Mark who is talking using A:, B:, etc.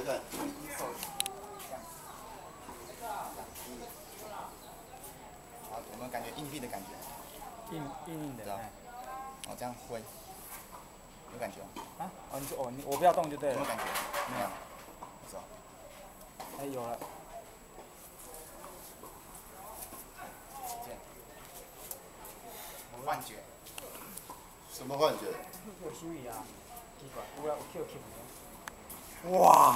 A: 一个，两，好，我们感觉
B: 硬币的感觉，硬硬的，哎，
A: 哦，这样挥，有感觉吗？
B: 啊，哦，你说，哦，你我不要动就对了。
A: 没有感觉，没有，走。
B: 哎，有了。
A: 幻觉。
C: 什么幻觉？
B: 要休息啊，奇怪，我我肌肉抽筋。
A: 哇！